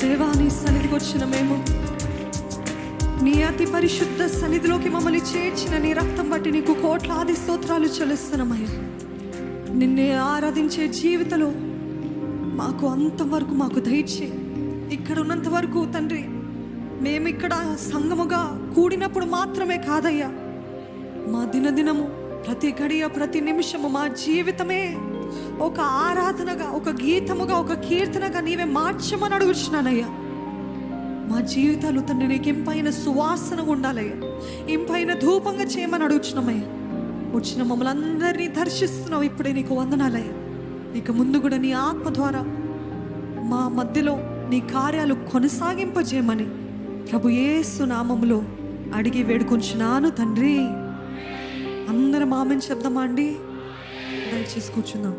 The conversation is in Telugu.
దేవాని సన్నిధికి వచ్చిన మేము నీ అతి పరిశుద్ధ సన్నిధిలోకి మమ్మల్ని చేర్చిన నీ రక్తం బట్టి నీకు కోట్లాది స్తోత్రాలు చెల్లిస్తున్నామయ్యా. నిన్నే ఆరాధించే జీవితంలో మాకు అంతవరకు మాకు దయచే ఇక్కడ ఉన్నంత వరకు తండ్రి మేము ఇక్కడ సంగముగా కూడినప్పుడు మాత్రమే కాదయ్యా. మా దినదినము ప్రతి గడియ ప్రతి నిమిషము మా జీవితమే ఒక ఆరాధనగా ఒక గీతముగా ఒక కీర్తనగా నీవే మార్చమని అడుగుచున్నానయ్యా. మా జీవితాలు తండ్రి నీకు ఇంపైన సువాసన ఉండాలయ్యా. ఇంపైన ధూపంగా చేయమని అడుగుచున్నామయ్యా. వచ్చిన మమ్మల్ని అందరినీ దర్శిస్తున్నావు ఇప్పుడే నీకు వందనాలయ్యా. ఇక ముందు కూడా నీ ఆత్మ ద్వారా మా మధ్యలో నీ కార్యాలు కొనసాగింపజేయమని ప్రభు ఏసు నామములో అడిగి వేడుకొంచున్నాను తండ్రి. అందరం ఆమెను చెప్దామా అండి? దయచేసి కూర్చున్నాం